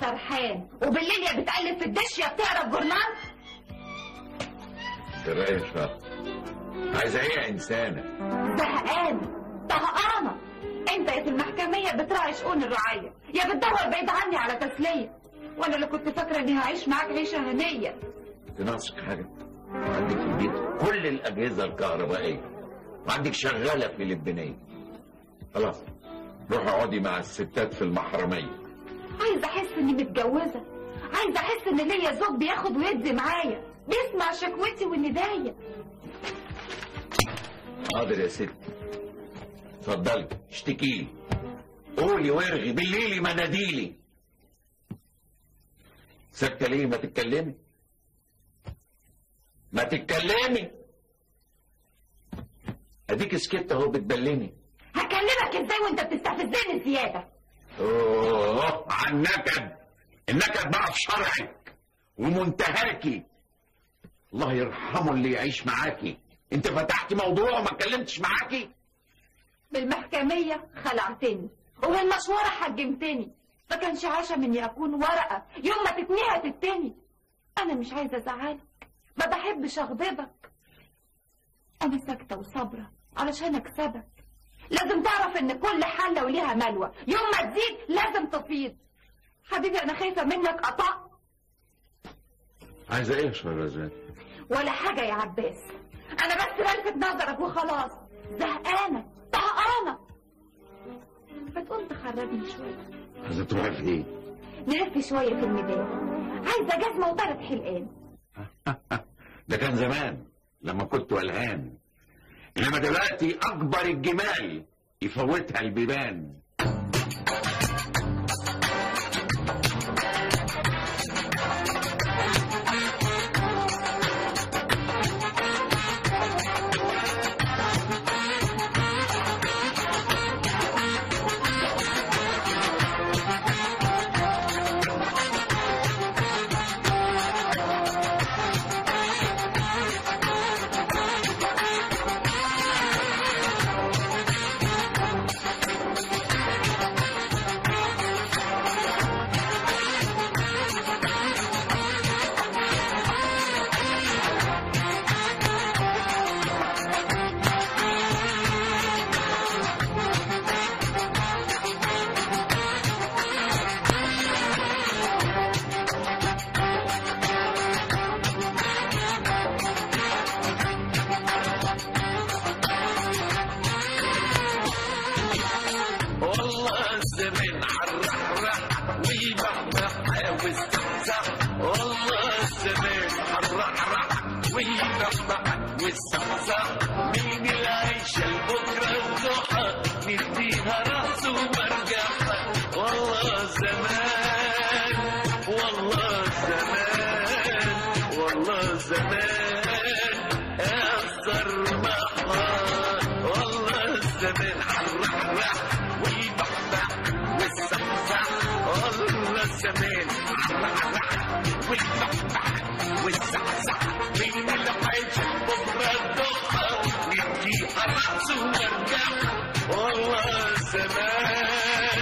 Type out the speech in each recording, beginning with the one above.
سرحان وبالليل يا بتقلب في الدش يا بتقرا الجورنال ترى يا شاطر عايزة إيه يا إنسانة؟ زهقانة طهقانة أنت يا في المحكمية بتراعي شؤون الرعية يا بتدور بعيد عني على تسلية. وأنا اللي كنت فاكرة إني هعيش معاك عيشة هنية. تناقصك حاجة؟ عندك في البيت كل الأجهزة الكهربائية. وعندك شغالة فلبينيه خلاص روحي اقعدي مع الستات في المحرمية. عايزة أحس إني متجوزة. عايزة أحس إن ليا زوج بياخد ويدي معايا بيسمع شكوتي وندايا حاضر يا ست. اتفضلي اشتكي لي. قولي وارغي بالليلي مناديلي ساكته ليه ما تتكلمي؟ ما تتكلمي. أديك سكت أهو بتبلمي هكلمك إزاي وأنت بتستفزني زيادة؟ أوه عن نكد النكد بقى في شرعك ومنتهاكي. الله يرحمه اللي يعيش معاكي. انت فتحتي موضوع وما اتكلمتش معاكي؟ بالمحكمية خلعتني وبالمشورة حجمتني. ما كانش عاشة مني أكون ورقة يوم ما تتنيها تتني. أنا مش عايزة أزعلك ما بحبش أغضبك. أنا ساكتة وصابرة علشان أكسبك. لازم تعرف إن كل حلة وليها ملوى. يوم ما تزيد لازم تفيض. حبيبي أنا خايفة منك أطق عايزة إيه يا شهرزاد ولا حاجة يا عباس. أنا بس بلفت نظرك وخلاص. زهقانة طهقانة. فتقوم تخرجني شوية. عايزة تروحي فين نلف شوية في الميدان. عايزة جزمة وثلاث حلقان. ده كان زمان لما كنت ولهان إنما دلوقتي أكبر الجمال يفوتها البيبان. والله زمان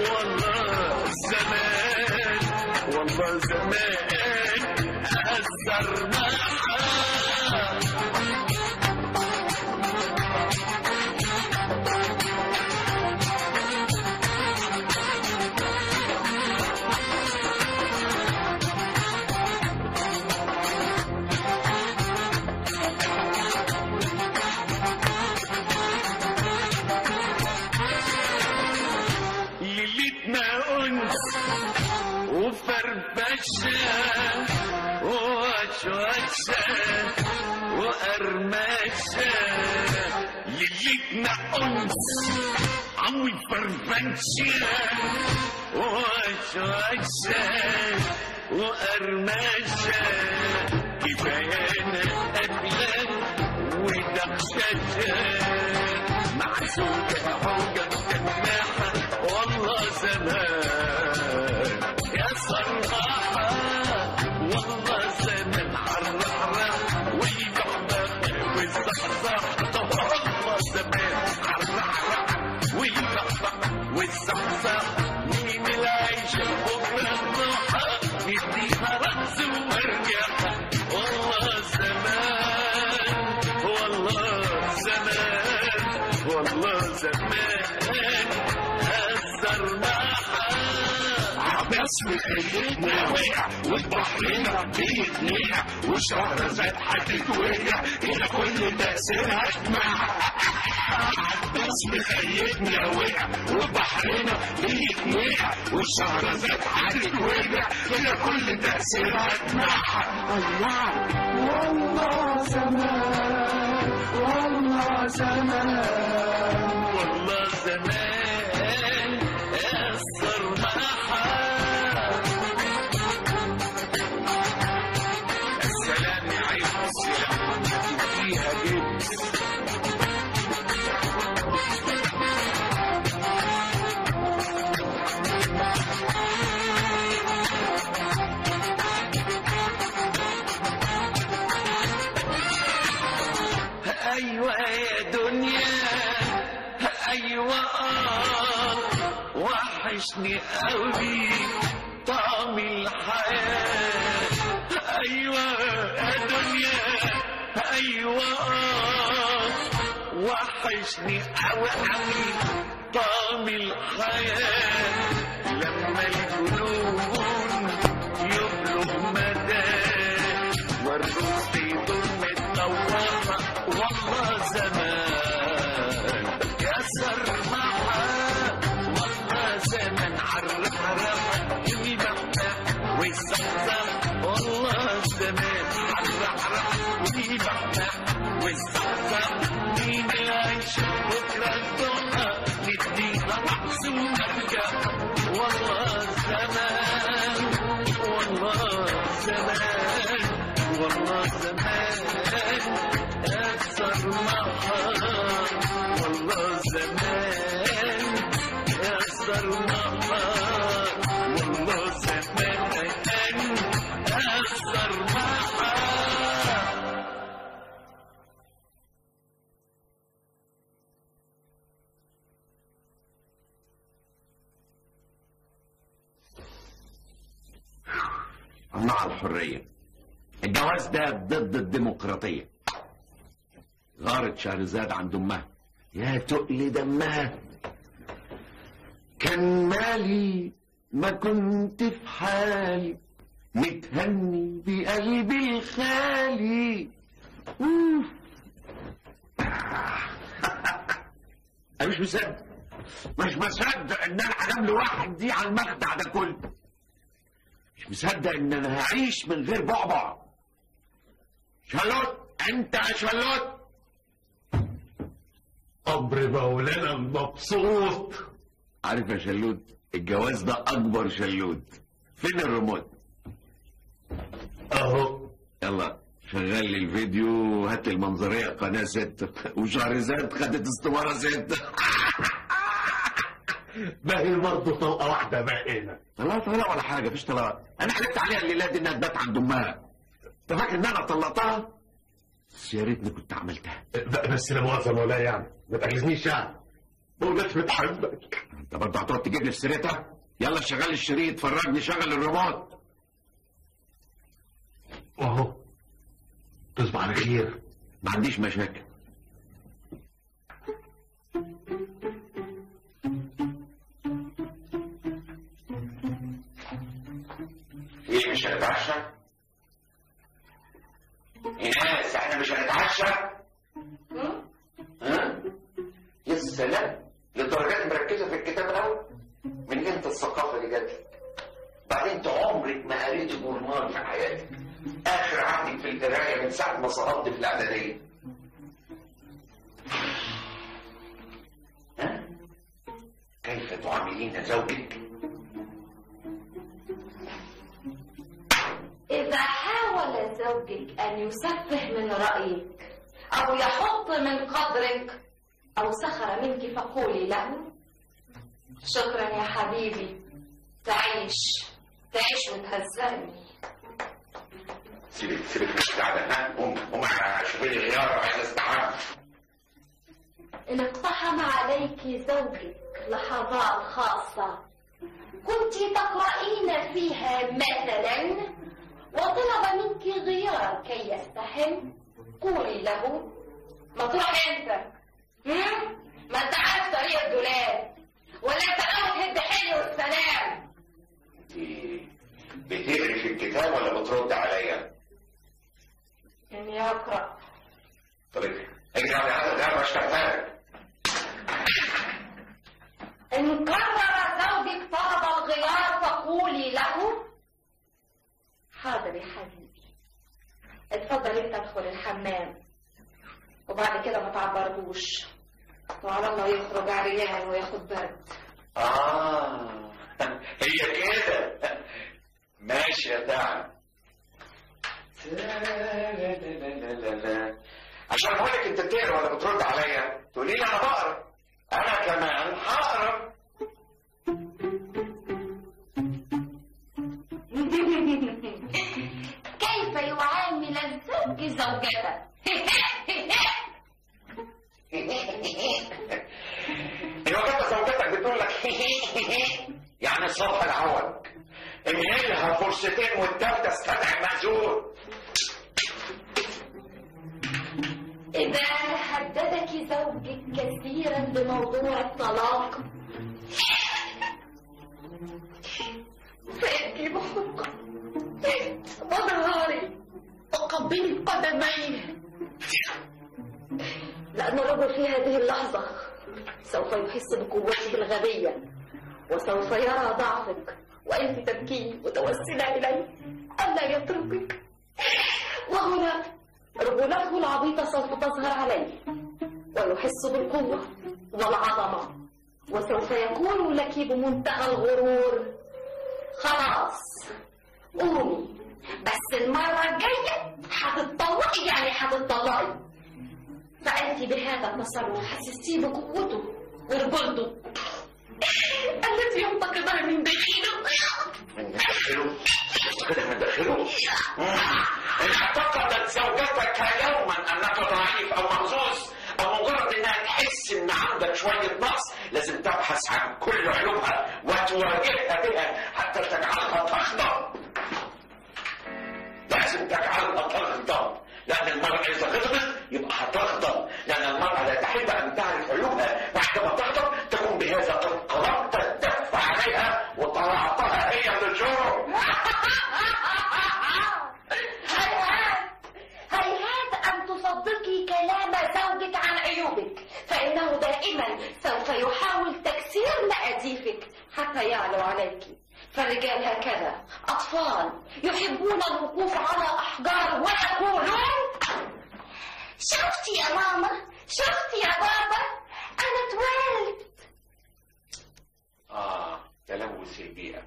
والله زمان والله زمان أثر وفرفشة وشوشة وقرمشة ليلتنا عوي فرفشة وشوشة وقرمشة كفايانا أكلك ودخششة معسوكة حوجة عباس بخيتنا وقع وبحرنا بيتنقع وشهر زاد حتتوقع إلى كل تأثيرها اجمع عباس بخيتنا وقع وبحرنا بيتنقع والشهر زاد حتتوقع إلى كل تأثيرها اجمع والله زمان والله زمان. قوي طعم الحياة. أيوة يا دنيا أيوة. آه وحشني قوي قوي طعم الحياة. لما الجنون يبلغ مدى والروح يضم والمحنة والزقزق والله زمان عالرحرحة والمحنة والزقزق مين يعيش بكرة الضحى نديها رقص ونرجع والله زمان والله زمان والله زمان أكثر نهار والله زمان أكثر نهار مع الحرية. الجواز ده ضد الديمقراطية. غارت شهرزاد عند أمها. يا تقل دمها. كان مالي ما كنت في حالي. متهني بقلبي الخالي أوف. أنا مش مصدق. مش مصدق إن أنا هنام لوحدي على المخدع ده كله. مصدق إن أنا هعيش من غير بعبع شالوت أنت يا شالوت أمر مولانا المبسوط عارف يا شلوت الجواز ده أكبر شلوت فين الريموت؟ أهو. يلا شغل لي الفيديو وهات لي المنظرية قناة ستة وشهرزاد خدت استمارة ستة ما هي برضه طلقة واحدة باقينا لا طلاق ولا حاجة مفيش طلاق أنا حلفت عليها الليلة دي إنها تبات عند أمها. أنت فاكر إن أنا طلقتها؟ بس يا ريتني كنت عملتها. بس لا مؤاخذة مولاي يعني ما تأخذنيش يعني. مولاك بتحبك. أنت برضه هتقعد تجيب لي سيرتها يلا شغل الشريط فرجني شغل الريموت. أهو. تصبح على خير. ما عنديش مشاكل. مش هنتعشى؟ ايناس إحنا مش هنتعشى؟ ها؟ يا سلام للدرجات مركزة في الكتاب الأول من إمتى الثقافة دي جت؟ بعدين أنت عمرك ما قريت جورنال في حياتك آخر عهدك في القراية من ساعة ما سقطت في الإعدادية ها؟ كيف تعاملين زوجك؟ أن يسفه من رأيك أو يحط من قدرك أو سخر منك فقولي له. شكرا يا حبيبي تعيش تعيش وتهزقني سيبك سيبك البتاع ده ها؟ قوم قوم شوفي لي غيار عايز استحمى إن اقتحم عليك زوجك لحظات خاصة كنت تقرأين فيها مثلا؟ وطلب منك غيار كي يستحم. قولي له ما تروح انت؟ ما انت عارف طريق الدولاب. ولا انت ناوي تهد حلي والسلام بتقري في الكتاب ولا بترد عليا؟ اني اقرأ طب أجي على هذا ده مش إن قرر زوجك طلب الغيار فقولي له حاضر يا حبيبي اتفضل انت ادخل الحمام. وبعد كده ما تعبرهوش. وعلى الله يخرج عريان وياخد برد. آه هي كده. ماشي يا تعب لا لا لا لا عشان أقول لك انت بتقرا ولا بترد عليا؟ تقولي لي أنا بقرا. أنا كمان هقرا. لو كانت زوجتك بتقول لك يعني العوج فرصتين استدعي إذا هددك زوجك كثيرا بموضوع الطلاق قدميه لأن الرجل في هذه اللحظة سوف يحس بقوته الغبية وسوف يرى ضعفك وأنت تبكين متوسلة إليه. ألا يتركك؟ وهنا رجولته العبيطة سوف تظهر عليه ويحس بالقوة والعظمة وسوف يكون لك بمنتهى الغرور. خلاص قومي. بس المرة الجاية هتتطلقي يعني هتتطلقي فأنت بهذا التصرف حسستيه بقوته ورجولته التي ينتقدها من داخله من داخله كده من داخله إن اعتقدت زوجتك يوما أنك ضعيف أو مهزوز أو مجرد انها تحس إن عندك شوية نقص لازم تبحث عن كل عيوبها وتواجهها بها حتى تجعلها تصدقي كلام زوجك عن عيوبك فإنه دائما سوف يحاول تكسير مآزيفك حتى يعلو عليك. فالرجال هكذا أطفال يحبون الوقوف على أحجار ويقولون شفتي يا ماما؟ شفتي يا بابا؟ أنا اتولدت. آه تلوث البيئة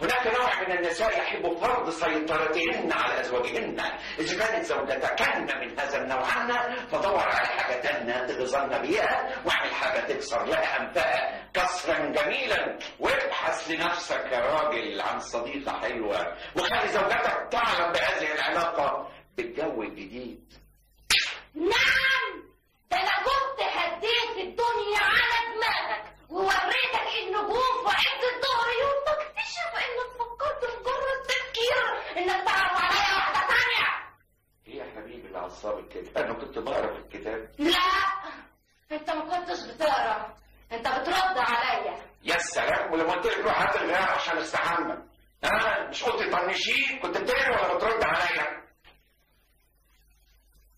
هناك نوع من النساء يحب فرض سيطرتهن على أزواجهن. إذا كانت زوجتكن من هذا النوع عنا فدور على حاجة تانية تغزلن بيها واعمل حاجة تكسر لها أنفها كسرا جميلا. وابحث لنفسك يا راجل عن صديقة حلوة. وخلي زوجتك تعلم بهذه العلاقة. بالجو الجديد نعم ده أنا كنت هديت الدنيا على دماغك ووريتك النجوم في عز الظهر يوم ما اكتشف انك فكرت تفكير إنك تعرف عليا واحدة تانية. إيه يا حبيبي اللي عصابك كده؟ أنا كنت بقرأ في الكتاب. لا أنت ما كنتش بتقرأ. أنت بترد عليا. يا سلام ولما قلت لك روح هات الغيار عشان استحمى. ها مش قلت طنشيه كنت بتقرأ ولا بترد عليا؟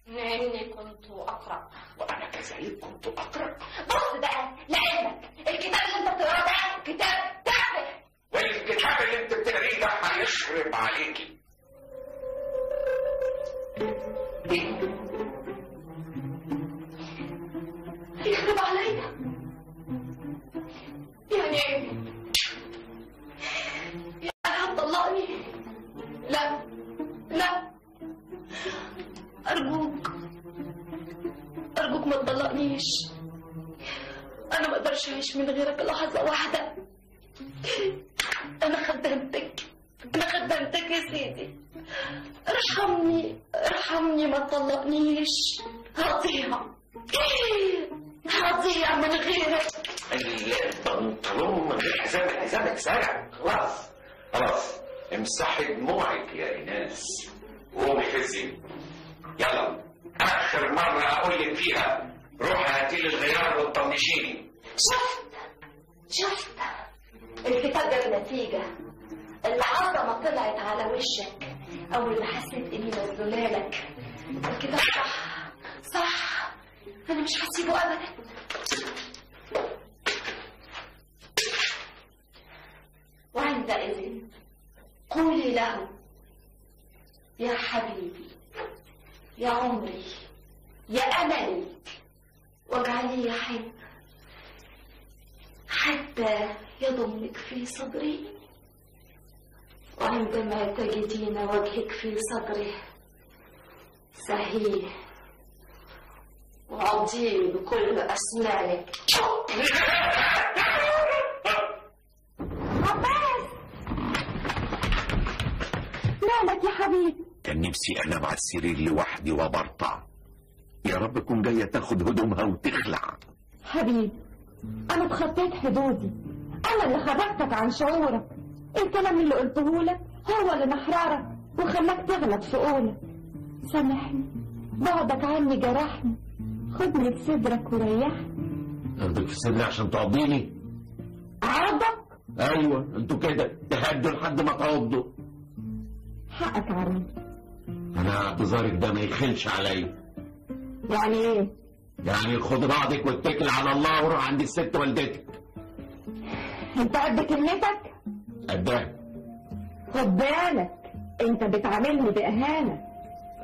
إني كنت أقرأ. وأنا كذلك كنت أقرأ. بص بقى لعلمك الكتاب اللي أنت بتقرأه ده كتاب تافه والكتاب اللي انت بتقريه ده هيشرب عليكي. يخرب عليا. يعني إيه يعني هتطلقني لا لا. أرجوك أرجوك ما تطلقنيش. أنا ما أقدرش أعيش من غيرك لحظة واحدة. أنا خدمتك أنا خدمتك يا سيدي. ارحمني ارحمني ما تطلقنيش هضيع هضيع من غيرك. البنطلون من غير حزام الحزام اتسرق خلاص. خلاص. امسحي دموعك يا ايناس وقومي خزي يلا. آخر مرة أقول لك فيها. روحي هاتي لي الغيار وطنشيني. شفت. شفت. الكتاب جاب نتيجة العظمة طلعت على وشك أول ما حسيت إني نزلالك الكتاب صح. صح. أنا مش هسيبه أبدا. وعندئذ قولي له يا حبيبي يا عمري يا أملي واجعليه يحب حتى يضمك في صدري. وعندما تجدين وجهك في صدره سهيه. وعضيه بكل أسنانك. عباس! مالك يا حبيبي كان نفسي انام على السرير لوحدي وبرطع يا رب تكون جاية تاخد هدومها وتخلع. حبيبي أنا اتخطيت حدودي. أنا اللي خرجتك عن شعورك. الكلام اللي قلته لك هو اللي محررك وخلاك تغلط في قولك سامحني. بعدك عني جرحني. خدني بصدرك وريحني. اخدك في صدري عشان تعضيني؟ عرضك أيوه أنتوا كده تهدوا لحد ما تعضوا. حقك عني أنا اعتذارك ده ما يخلش عليا. يعني إيه؟ يعني خد بعضك واتكل على الله وروح عند الست والدتك. انت قد كلمتك قدها. خد بالك انت بتعاملني بأهانة.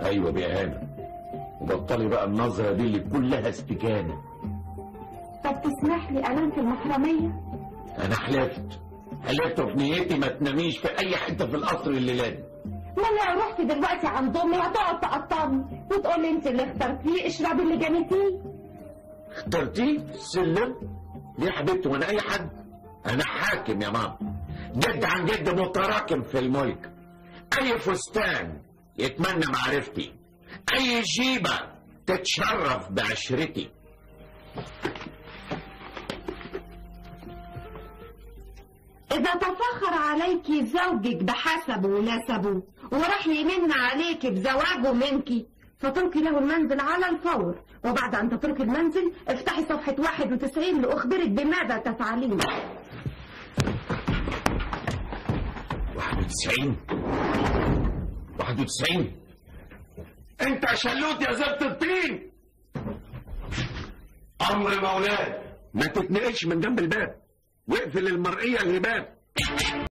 أيوه بإهانة. وبطلي بقى النظرة دي اللي كلها استكانة طب تسمح لي أنام في المحرمية؟ أنا حلفت. حلفت في نيتي ما تناميش في أي حتة في القصر الليلة دي ما أنا رحت دلوقتي عند أمي هتقعد تقطعني وتقول لي انت اللي اخترتيه اشربي اللي جنيتيه. السلم ليه يا حبيبتي وأنا أي حد؟ أنا حاكم يا ماما جد عن جد متراكم في الملك. أي فستان يتمنى معرفتي. أي جيبة تتشرف بعشرتي. إذا تفخر عليك زوجك بحسبه ونسبه وراح يمن عليك بزواجه منك. فتركي له المنزل على الفور. وبعد أن تتركي المنزل افتحي صفحة 91 لأخبرك بماذا تفعلين. 91 91 أنت شلوت يا زبط الطين. أمر مولاي ما تتنقلش من جنب الباب. واقفل المرئية الهباب